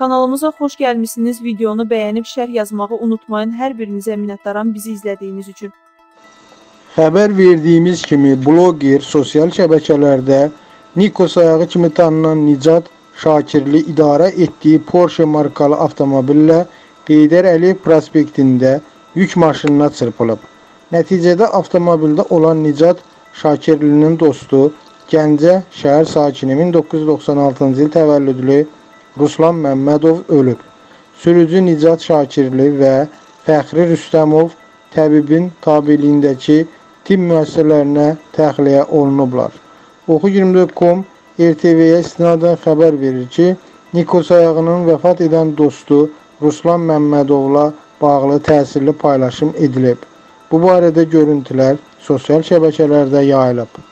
Kanalımıza xoş gəlmisiniz. Videonu bəyənib şərh yazmağı unutmayın. Hər birinizə minnətdaram bizi izlədiyiniz üçün. Xəbər verdiyimiz kimi bloger sosial şəbəkələrdə Nikos ayağı kimi tanınan Nicat Şakirli idarə etdiyi Porsche markalı avtomobillə Heydər Əliyev prospektində yük maşınına çırpılıb. Nəticədə avtomobildə olan Nicat Şakirlinin dostu Gəncə şəhər sakini 1996-cı il təvəllüdlü Ruslan Məmmədov ölüb. Sürücü Nicat Şakirli və Fəxri Rüstəmov təbibin tabeliyindəki tibb müəssisələrinə təxliyə olunublar. Oxu24.com RTV-yə istinadən xəbər verir ki, Nikos Ayağının vəfat edən dostu Ruslan Məmmədovla bağlı təsirli paylaşım edilib. Bu barədə görüntülər sosial şəbəkələrdə yayılıb.